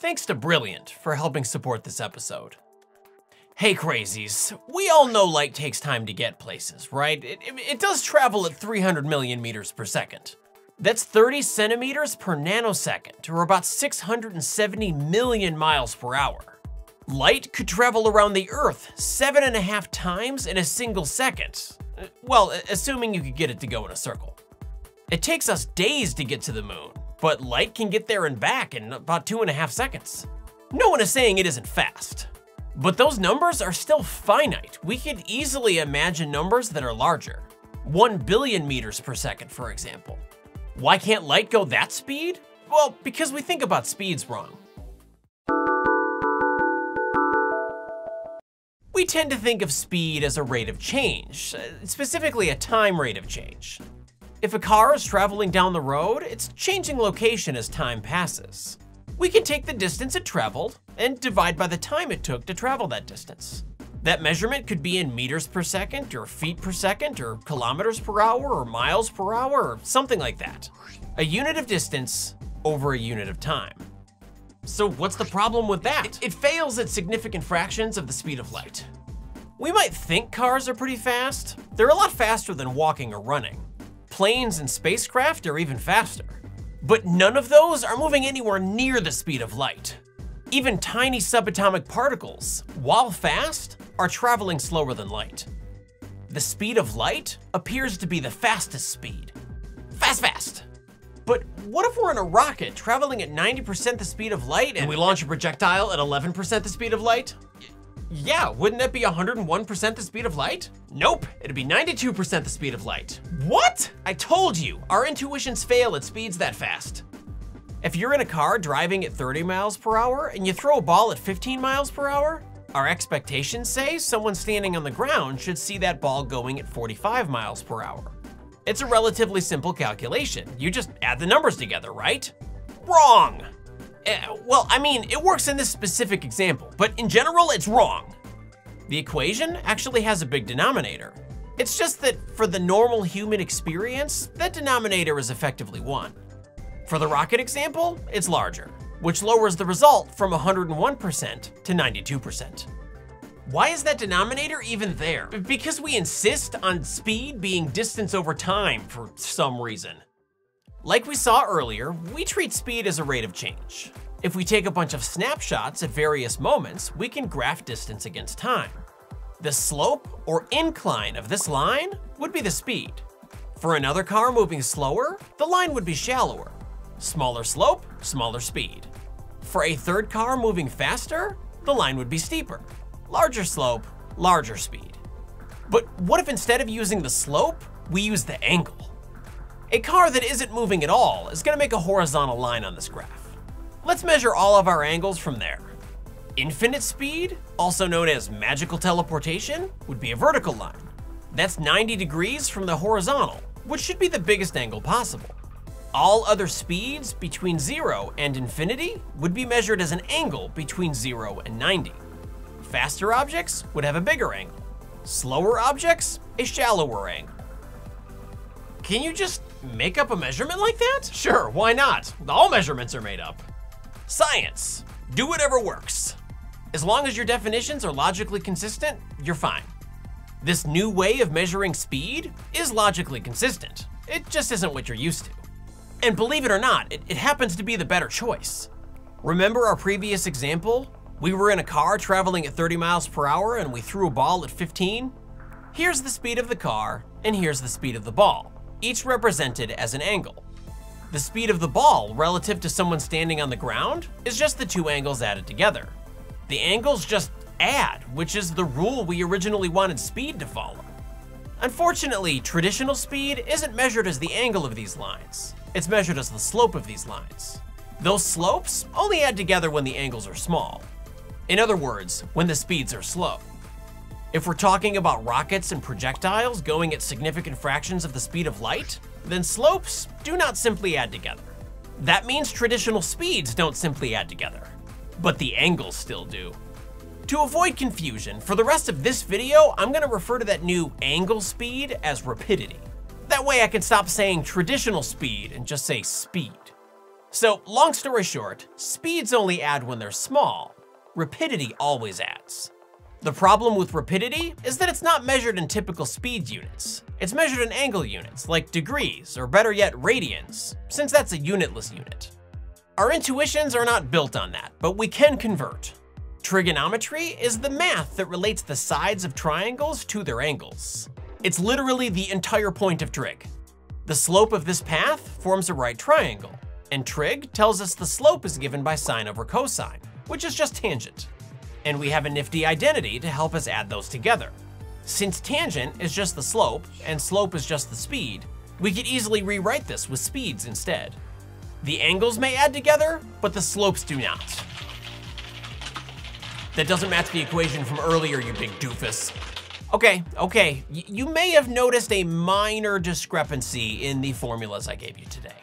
Thanks to Brilliant for helping support this episode. Hey crazies, we all know light takes time to get places, right? It, it, it, does travel at 300 million meters per second. That's 30 centimeters per nanosecond, or about 670 million miles per hour. Light could travel around the Earth seven and a half times in a single second. Uh, well, assuming you could get it to go in a circle. It takes us days to get to the moon, but light can get there and back in about two and a half seconds. No one is saying it isn't fast. But those numbers are still finite. We could easily imagine numbers that are larger. 1 billion meters per second, for example. Why can't light go that speed? Well, because we think about speeds wrong. We tend to think of speed as a rate of change, specifically a time rate of change. If a car is traveling down the road, it's changing location as time passes we can take the distance it traveled and divide by the time it took to travel that distance. That measurement could be in meters per second, or feet per second, or kilometers per hour, or miles per hour, or something like that. A unit of distance over a unit of time. So what's the problem with that? It, it fails at significant fractions of the speed of light. We might think cars are pretty fast. They're a lot faster than walking or running. Planes and spacecraft are even faster. But none of those are moving anywhere near the speed of light. Even tiny subatomic particles, while fast, are traveling slower than light. The speed of light appears to be the fastest speed. Fast, fast! But what if we're in a rocket traveling at 90% the speed of light and we launch a projectile at 11% the speed of light? Yeah, wouldn't that be 101% the speed of light? Nope, it'd be 92% the speed of light. What? I told you, our intuitions fail at speeds that fast. If you're in a car driving at 30 miles per hour and you throw a ball at 15 miles per hour, our expectations say someone standing on the ground should see that ball going at 45 miles per hour. It's a relatively simple calculation. You just add the numbers together, right? Wrong! Uh, well, I mean, it works in this specific example, but in general, it's wrong. The equation actually has a big denominator. It's just that for the normal human experience, that denominator is effectively 1. For the rocket example, it's larger, which lowers the result from 101% to 92%. Why is that denominator even there? Because we insist on speed being distance over time for some reason. Like we saw earlier, we treat speed as a rate of change. If we take a bunch of snapshots at various moments, we can graph distance against time. The slope or incline of this line would be the speed. For another car moving slower, the line would be shallower. Smaller slope, smaller speed. For a third car moving faster, the line would be steeper. Larger slope, larger speed. But what if instead of using the slope, we use the angle? A car that isn't moving at all is gonna make a horizontal line on this graph. Let's measure all of our angles from there. Infinite speed, also known as magical teleportation, would be a vertical line. That's 90 degrees from the horizontal, which should be the biggest angle possible. All other speeds between zero and infinity would be measured as an angle between zero and 90. Faster objects would have a bigger angle. Slower objects, a shallower angle. Can you just make up a measurement like that? Sure, why not? All measurements are made up. Science. Do whatever works. As long as your definitions are logically consistent, you're fine. This new way of measuring speed is logically consistent. It just isn't what you're used to. And believe it or not, it, it happens to be the better choice. Remember our previous example? We were in a car traveling at 30 miles per hour and we threw a ball at 15? Here's the speed of the car, and here's the speed of the ball each represented as an angle. The speed of the ball relative to someone standing on the ground is just the two angles added together. The angles just add, which is the rule we originally wanted speed to follow. Unfortunately, traditional speed isn't measured as the angle of these lines. It's measured as the slope of these lines. Those slopes only add together when the angles are small. In other words, when the speeds are slow. If we're talking about rockets and projectiles going at significant fractions of the speed of light, then slopes do not simply add together. That means traditional speeds don't simply add together, but the angles still do. To avoid confusion, for the rest of this video, I'm gonna refer to that new angle speed as rapidity. That way I can stop saying traditional speed and just say speed. So long story short, speeds only add when they're small. Rapidity always adds. The problem with rapidity is that it's not measured in typical speed units. It's measured in angle units, like degrees, or better yet, radians, since that's a unitless unit. Our intuitions are not built on that, but we can convert. Trigonometry is the math that relates the sides of triangles to their angles. It's literally the entire point of trig. The slope of this path forms a right triangle, and trig tells us the slope is given by sine over cosine, which is just tangent and we have a nifty identity to help us add those together. Since tangent is just the slope and slope is just the speed, we could easily rewrite this with speeds instead. The angles may add together, but the slopes do not. That doesn't match the equation from earlier, you big doofus. Okay, okay, y you may have noticed a minor discrepancy in the formulas I gave you today.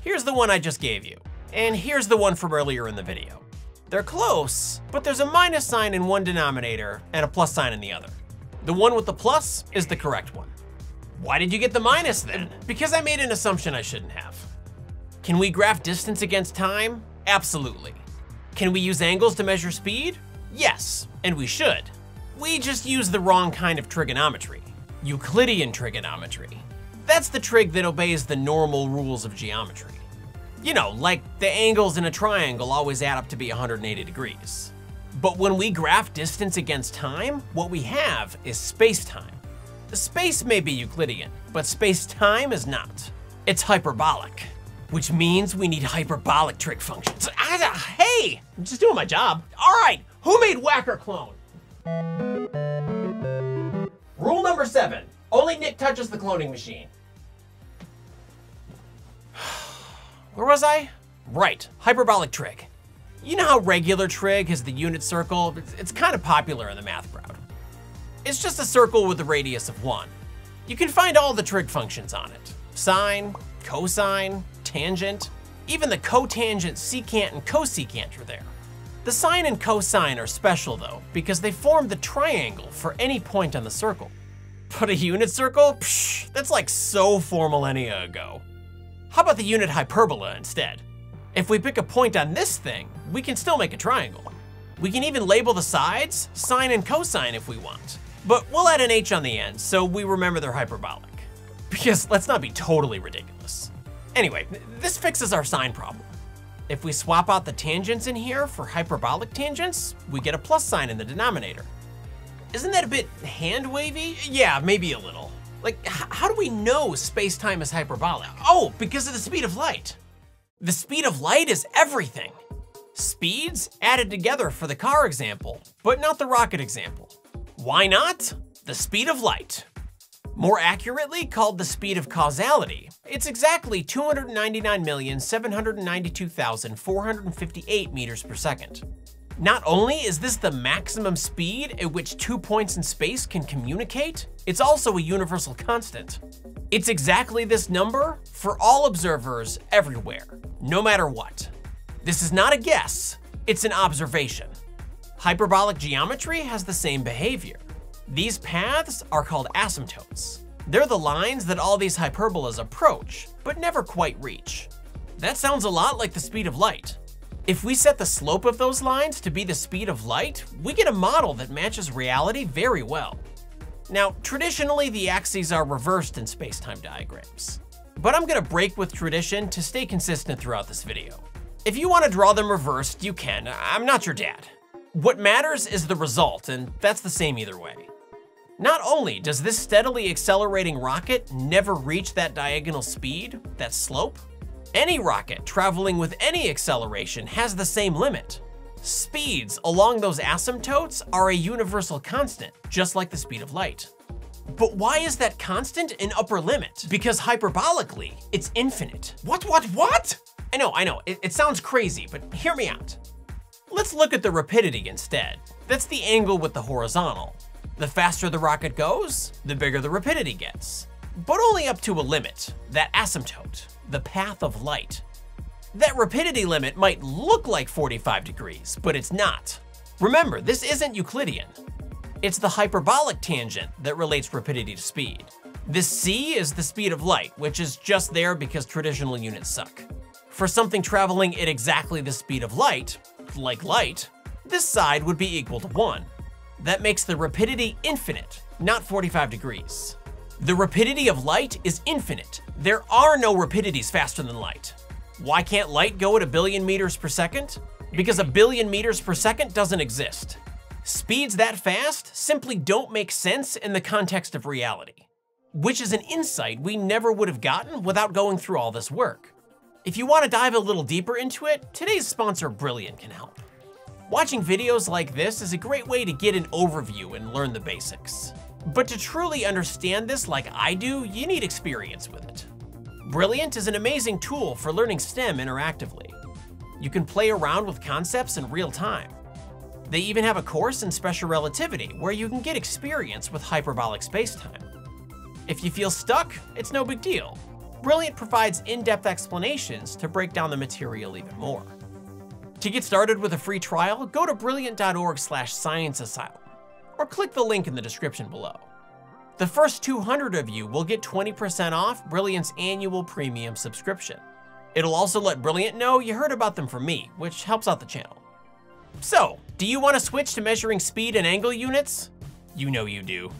Here's the one I just gave you, and here's the one from earlier in the video. They're close, but there's a minus sign in one denominator and a plus sign in the other. The one with the plus is the correct one. Why did you get the minus then? Because I made an assumption I shouldn't have. Can we graph distance against time? Absolutely. Can we use angles to measure speed? Yes, and we should. We just use the wrong kind of trigonometry, Euclidean trigonometry. That's the trig that obeys the normal rules of geometry. You know, like the angles in a triangle always add up to be 180 degrees. But when we graph distance against time, what we have is space-time. Space may be Euclidean, but space-time is not. It's hyperbolic, which means we need hyperbolic trig functions. Hey, I'm just doing my job. All right, who made Whacker Clone? Rule number seven, only Nick touches the cloning machine. Where was I? Right, hyperbolic trig. You know how regular trig has the unit circle? It's, it's kind of popular in the math crowd. It's just a circle with a radius of one. You can find all the trig functions on it. Sine, cosine, tangent, even the cotangent, secant, and cosecant are there. The sine and cosine are special though, because they form the triangle for any point on the circle. But a unit circle? Psh, that's like so four millennia ago. How about the unit hyperbola instead? If we pick a point on this thing, we can still make a triangle. We can even label the sides sine and cosine if we want. But we'll add an h on the end so we remember they're hyperbolic. Because let's not be totally ridiculous. Anyway, this fixes our sine problem. If we swap out the tangents in here for hyperbolic tangents, we get a plus sign in the denominator. Isn't that a bit hand wavy? Yeah, maybe a little. Like, how do we know space-time is hyperbolic? Oh, because of the speed of light. The speed of light is everything. Speeds added together for the car example, but not the rocket example. Why not? The speed of light. More accurately called the speed of causality, it's exactly 299,792,458 meters per second. Not only is this the maximum speed at which two points in space can communicate, it's also a universal constant. It's exactly this number for all observers everywhere, no matter what. This is not a guess, it's an observation. Hyperbolic geometry has the same behavior. These paths are called asymptotes. They're the lines that all these hyperbolas approach, but never quite reach. That sounds a lot like the speed of light. If we set the slope of those lines to be the speed of light, we get a model that matches reality very well. Now, traditionally, the axes are reversed in space-time diagrams. But I'm gonna break with tradition to stay consistent throughout this video. If you wanna draw them reversed, you can. I'm not your dad. What matters is the result, and that's the same either way. Not only does this steadily accelerating rocket never reach that diagonal speed, that slope, any rocket traveling with any acceleration has the same limit. Speeds along those asymptotes are a universal constant, just like the speed of light. But why is that constant an upper limit? Because hyperbolically, it's infinite. What, what, what? I know, I know, it, it sounds crazy, but hear me out. Let's look at the rapidity instead. That's the angle with the horizontal. The faster the rocket goes, the bigger the rapidity gets. But only up to a limit, that asymptote the path of light. That rapidity limit might look like 45 degrees, but it's not. Remember, this isn't Euclidean. It's the hyperbolic tangent that relates rapidity to speed. This c is the speed of light, which is just there because traditional units suck. For something traveling at exactly the speed of light, like light, this side would be equal to 1. That makes the rapidity infinite, not 45 degrees. The rapidity of light is infinite. There are no rapidities faster than light. Why can't light go at a billion meters per second? Because a billion meters per second doesn't exist. Speeds that fast simply don't make sense in the context of reality, which is an insight we never would have gotten without going through all this work. If you want to dive a little deeper into it, today's sponsor Brilliant can help. Watching videos like this is a great way to get an overview and learn the basics. But to truly understand this like I do, you need experience with it. Brilliant is an amazing tool for learning STEM interactively. You can play around with concepts in real time. They even have a course in special relativity where you can get experience with hyperbolic spacetime. If you feel stuck, it's no big deal. Brilliant provides in-depth explanations to break down the material even more. To get started with a free trial, go to brilliant.org slash scienceasylum or click the link in the description below. The first 200 of you will get 20% off Brilliant's annual premium subscription. It'll also let Brilliant know you heard about them from me, which helps out the channel. So, do you want to switch to measuring speed and angle units? You know you do.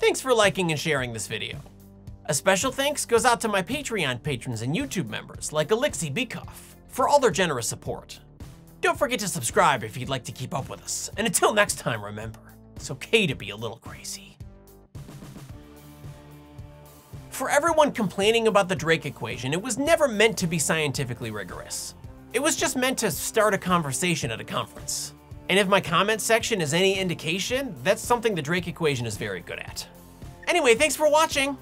Thanks for liking and sharing this video. A special thanks goes out to my Patreon patrons and YouTube members like Alexei Bikov for all their generous support. Don't forget to subscribe if you'd like to keep up with us. And until next time, remember, it's okay to be a little crazy. For everyone complaining about the Drake equation, it was never meant to be scientifically rigorous. It was just meant to start a conversation at a conference. And if my comment section is any indication, that's something the Drake equation is very good at. Anyway, thanks for watching.